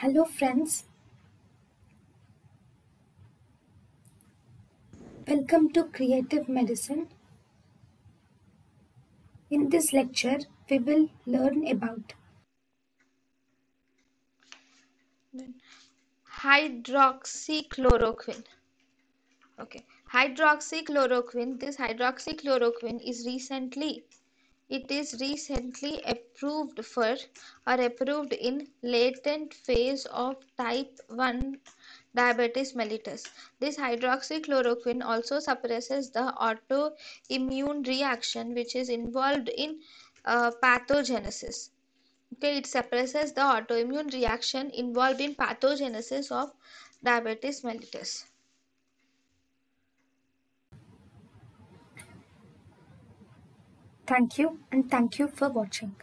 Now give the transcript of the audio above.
Hello friends. Welcome to Creative Medicine. In this lecture, we will learn about hydroxychloroquine okay hydroxychloroquine this hydroxychloroquine is recently it is recently approved for or approved in latent phase of type 1 diabetes mellitus. This hydroxychloroquine also suppresses the autoimmune reaction which is involved in uh, pathogenesis. Okay it suppresses the autoimmune reaction involved in pathogenesis of diabetes mellitus Thank you and thank you for watching.